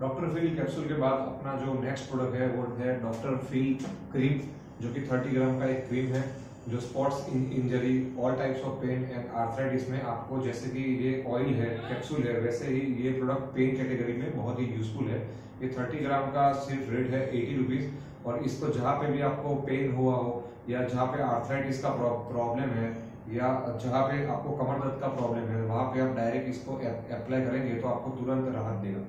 Doctor feel capsule के बाद अपना जो नेक्स्ट प्रोडक्ट है, वो है डॉक्टर फील क्रीम जो कि 30 ग्राम का एक क्रीम है, जो sports injury all types of pain and arthritis में आपको जैसे कि ये ऑयल है कैप्सूल है, वैसे ही ये प्रोडक्ट पेन कैटेगरी में बहुत ही यूजफुल है। ये 30 ग्राम का सिर्फ़ रेट है एटी रुपीज़ और इसको जहाँ पे भी आपको पेन हुआ हो या जहाँ पे आर्थराइटिस का प्रॉब्लम है या जहाँ पे आपको कमर दर्द का प्रॉब्लम है, वहाँ पे आप डायरेक्ट इसको अप्लाई करेंगे तो आपको तुरंत राहत देगा।